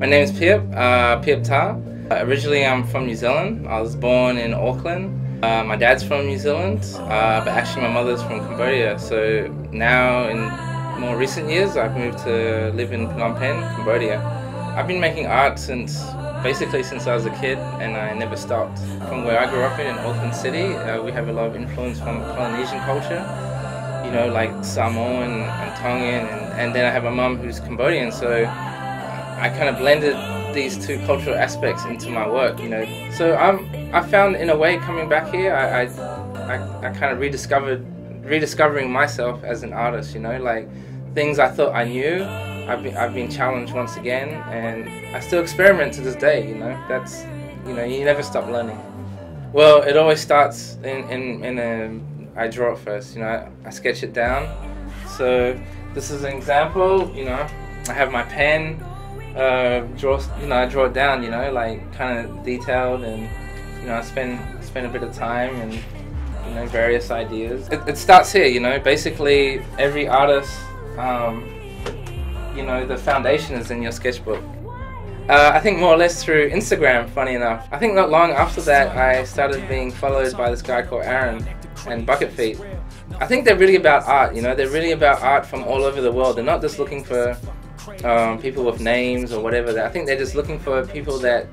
My name is Peap, uh, Peap Tarr. Originally I'm from New Zealand. I was born in Auckland. Uh, my dad's from New Zealand, uh, but actually my mother's from Cambodia. So now in more recent years I've moved to live in Phnom Penh, Cambodia. I've been making art since basically since I was a kid and I never stopped. From where I grew up in, in Auckland City, uh, we have a lot of influence from Polynesian culture, you know, like Samoan and Tongan, and, and then I have a mum who's Cambodian, so I kind of blended these two cultural aspects into my work, you know. So I'm, I found in a way coming back here, I, I, I, I kind of rediscovered, rediscovering myself as an artist, you know, like things I thought I knew, I've been, I've been challenged once again, and I still experiment to this day. You know, that's you know, you never stop learning. Well, it always starts in in, in a I draw it first. You know, I, I sketch it down. So this is an example. You know, I have my pen. Uh, draw you know I draw it down. You know, like kind of detailed, and you know I spend spend a bit of time and you know various ideas. It, it starts here. You know, basically every artist. Um, you know, the foundation is in your sketchbook. Uh, I think more or less through Instagram, funny enough. I think not long after that, I started being followed by this guy called Aaron and BucketFeet. I think they're really about art, you know, they're really about art from all over the world. They're not just looking for um, people with names or whatever. I think they're just looking for people that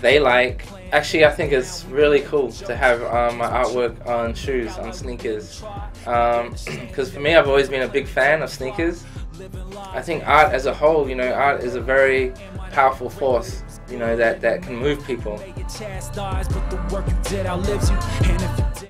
they like. Actually, I think it's really cool to have um, my artwork on shoes, on sneakers. Because um, for me, I've always been a big fan of sneakers. I think art as a whole, you know, art is a very powerful force, you know, that, that can move people.